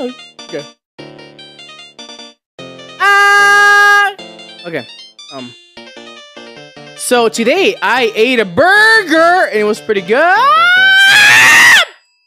okay. Ah! Okay. Um. So today I ate a burger and it was pretty good.